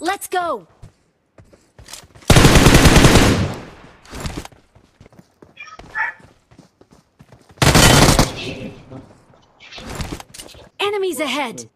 Let's go! Enemies ahead!